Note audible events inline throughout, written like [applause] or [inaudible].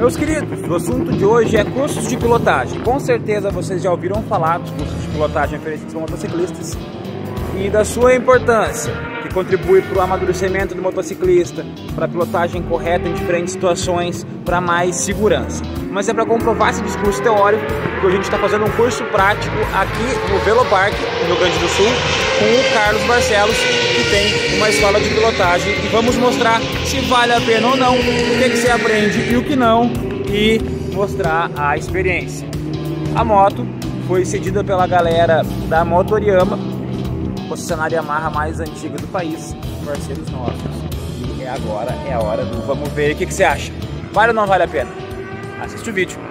Meus queridos, o assunto de hoje é cursos de pilotagem. Com certeza vocês já ouviram falar dos cursos de pilotagem oferecidos para motociclistas e da sua importância, que contribui para o amadurecimento do motociclista, para a pilotagem correta em diferentes situações, para mais segurança. Mas é para comprovar esse discurso teórico que a gente está fazendo um curso prático aqui no Velopark, no Rio Grande do Sul, com o Carlos Barcelos, que tem uma escola de pilotagem e vamos mostrar se vale a pena ou não, o que, que você aprende e o que não, e mostrar a experiência. A moto foi cedida pela galera da Motoriyama, concessionária Yamaha mais antiga do país, parceiros nossos. E agora é a hora do vamos ver o que, que você acha. Vale ou não vale a pena? Assiste o vídeo.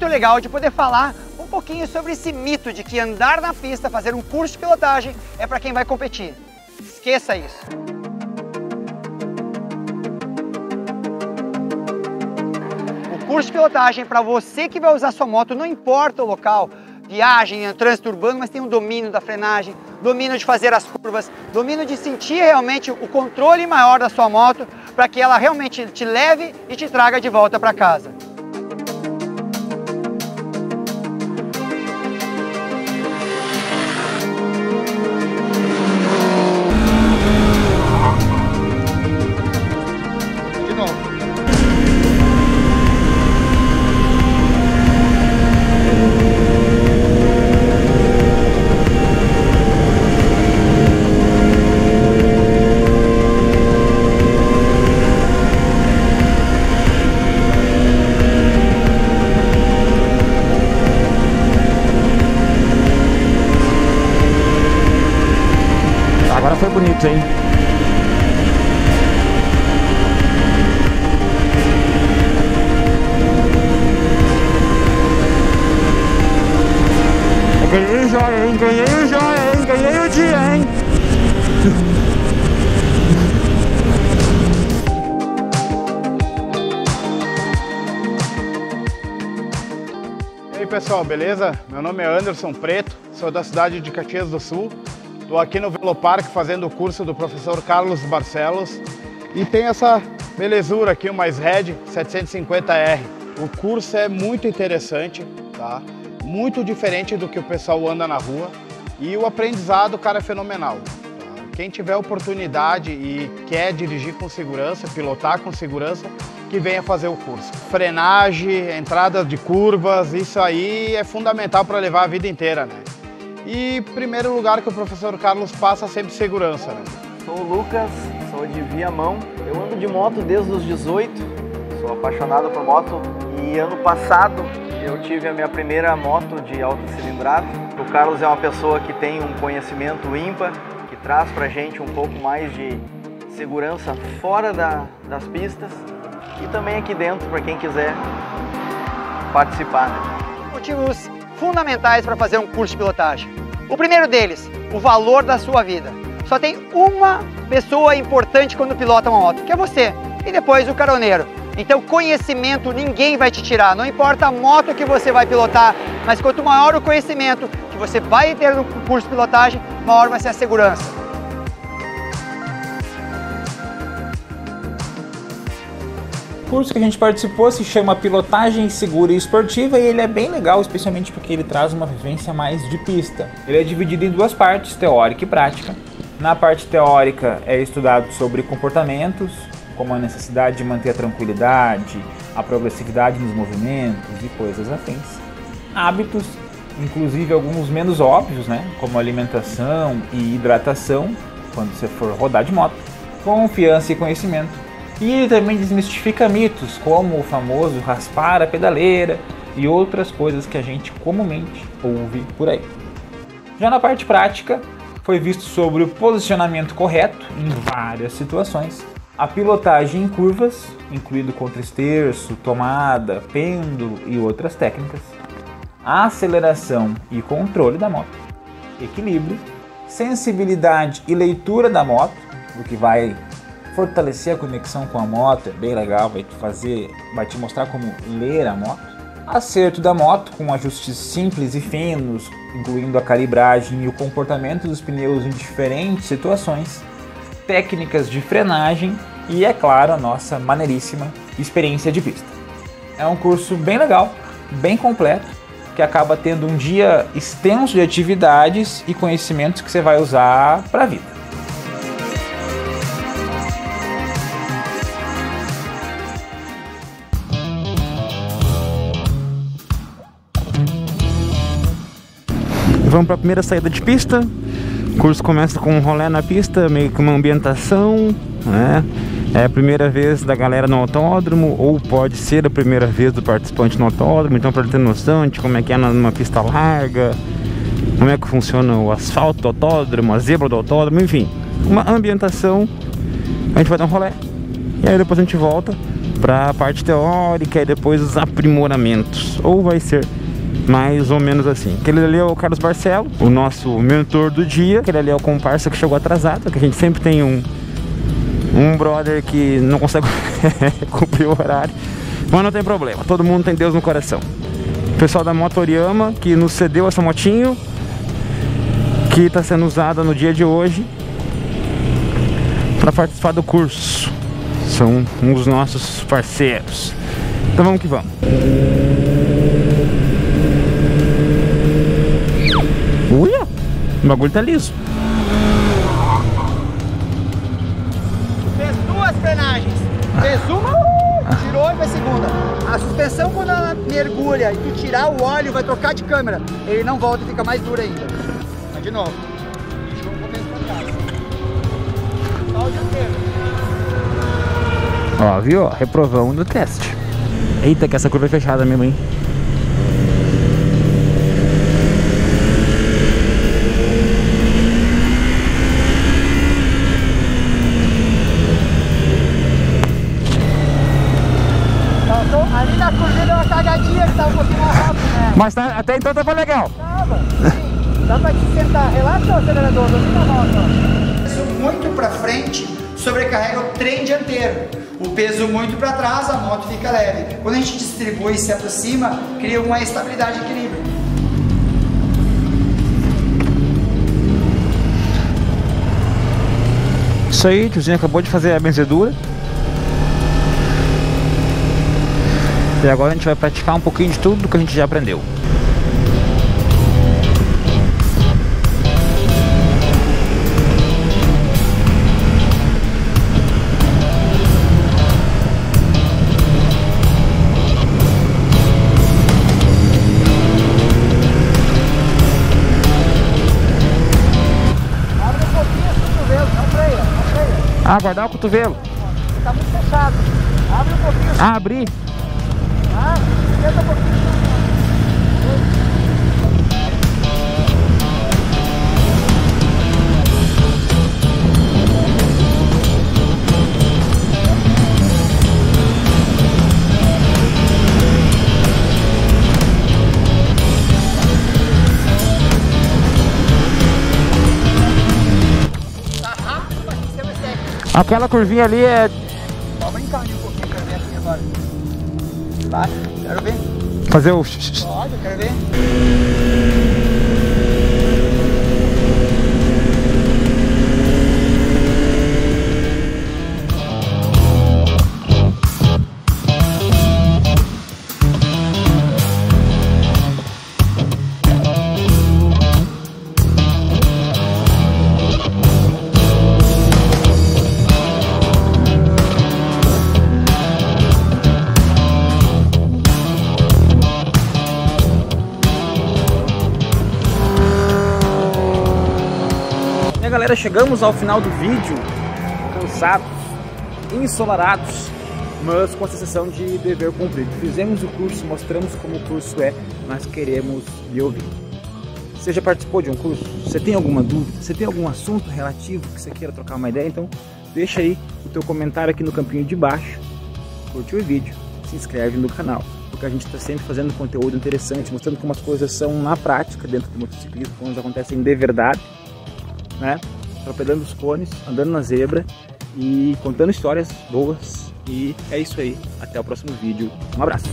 Muito legal de poder falar um pouquinho sobre esse mito de que andar na pista, fazer um curso de pilotagem é para quem vai competir. Esqueça isso. O curso de pilotagem é para você que vai usar sua moto, não importa o local, viagem, trânsito urbano, mas tem um domínio da frenagem, domínio de fazer as curvas, domínio de sentir realmente o controle maior da sua moto para que ela realmente te leve e te traga de volta para casa. Bonito, hein? Ganhei o joia, hein? Ganhei o joia, hein? Ganhei o dia, hein? E aí pessoal, beleza? Meu nome é Anderson Preto, sou da cidade de Caxias do Sul. Estou aqui no Velopark fazendo o curso do professor Carlos Barcelos e tem essa belezura aqui, uma Red 750R. O curso é muito interessante, tá? Muito diferente do que o pessoal anda na rua e o aprendizado, cara, é fenomenal. Quem tiver oportunidade e quer dirigir com segurança, pilotar com segurança, que venha fazer o curso. Frenagem, entrada de curvas, isso aí é fundamental para levar a vida inteira, né? E primeiro lugar que o professor Carlos passa sempre segurança, né? Sou o Lucas, sou de Viamão. Eu ando de moto desde os 18, sou apaixonado por moto e ano passado eu tive a minha primeira moto de alta cilindrada. O Carlos é uma pessoa que tem um conhecimento ímpar, que traz pra gente um pouco mais de segurança fora da, das pistas e também aqui dentro para quem quiser participar. Né? motivos fundamentais para fazer um curso de pilotagem. O primeiro deles, o valor da sua vida. Só tem uma pessoa importante quando pilota uma moto, que é você, e depois o caroneiro. Então, conhecimento ninguém vai te tirar, não importa a moto que você vai pilotar, mas quanto maior o conhecimento que você vai ter no curso de pilotagem, maior vai ser a segurança. Curso que a gente participou se chama Pilotagem Segura e Esportiva e ele é bem legal, especialmente porque ele traz uma vivência mais de pista. Ele é dividido em duas partes, teórica e prática. Na parte teórica é estudado sobre comportamentos, como a necessidade de manter a tranquilidade, a progressividade nos movimentos e coisas afins. Hábitos, inclusive alguns menos óbvios, né, como alimentação e hidratação, quando você for rodar de moto. Confiança e conhecimento. E ele também desmistifica mitos, como o famoso raspar a pedaleira e outras coisas que a gente comumente ouve por aí. Já na parte prática, foi visto sobre o posicionamento correto em várias situações, a pilotagem em curvas, incluído contra-esterço, tomada, pêndulo e outras técnicas, aceleração e controle da moto, equilíbrio, sensibilidade e leitura da moto, o que vai fortalecer a conexão com a moto, é bem legal, vai te fazer, vai te mostrar como ler a moto. Acerto da moto com ajustes simples e finos, incluindo a calibragem e o comportamento dos pneus em diferentes situações, técnicas de frenagem e, é claro, a nossa maneiríssima experiência de pista. É um curso bem legal, bem completo, que acaba tendo um dia extenso de atividades e conhecimentos que você vai usar para a vida. Vamos para a primeira saída de pista. O curso começa com um rolê na pista, meio que uma ambientação, né? É a primeira vez da galera no autódromo, ou pode ser a primeira vez do participante no autódromo, então para ter noção de como é que é numa pista larga, como é que funciona o asfalto do autódromo, a zebra do autódromo, enfim, uma ambientação. A gente vai dar um rolê e aí depois a gente volta para a parte teórica e depois os aprimoramentos, ou vai ser mais ou menos assim. Aquele ali é o Carlos Barcelo, o nosso mentor do dia. Aquele ali é o comparsa que chegou atrasado, que a gente sempre tem um, um brother que não consegue [laughs] cumprir o horário. Mas não tem problema, todo mundo tem Deus no coração. O pessoal da Motoriama que nos cedeu essa motinho, que está sendo usada no dia de hoje para participar do curso. São dos nossos parceiros. Então vamos que vamos. O bagulho tá liso. Fez duas frenagens. Fez uma, uh, tirou e vai segunda. A suspensão, quando ela mergulha e tu tirar o óleo, vai trocar de câmera. Ele não volta e fica mais duro ainda. Mas de novo. Deixa pra trás. Só o dianteiro. Ó, viu? Reprovão no teste. Eita, que essa curva é fechada mesmo, hein? Então, ali na curva deu uma cagadinha que tava um pouquinho mais rápido, né? Mas tá, até então tava legal. Tava. Sim. Dá pra te sentar. Relaxa o acelerador, domina a moto. ó. Peso muito pra frente sobrecarrega o trem dianteiro. O peso muito para trás, a moto fica leve. Quando a gente distribui e se aproxima, cria uma estabilidade e equilíbrio. Isso aí, tiozinho acabou de fazer a benzedura. E agora a gente vai praticar um pouquinho de tudo que a gente já aprendeu. Abre pouquinho os cotovelos, não freia, não freia. Ah, guardar o cotovelo. Tá muito fechado. Abre um pouquinho, Ah, abri. Um pouquinho. Aquela curvinha ali é Vai, quero ver. fazer o. Pode, quero ver. Galera, chegamos ao final do vídeo, cansados, ensolarados, mas com a sensação de dever cumprido. Fizemos o curso, mostramos como o curso é, mas queremos lhe ouvir. Você já participou de um curso? Você tem alguma dúvida? Você tem algum assunto relativo que você queira trocar uma ideia? Então deixa aí o teu comentário aqui no campinho de baixo, curte o vídeo, se inscreve no canal. porque a gente está sempre fazendo conteúdo interessante, mostrando como as coisas são na prática dentro do motociclismo, como elas acontecem de verdade, né? Atropelando os cones, andando na zebra e contando histórias boas. E é isso aí. Até o próximo vídeo. Um abraço.